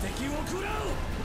敵を食らう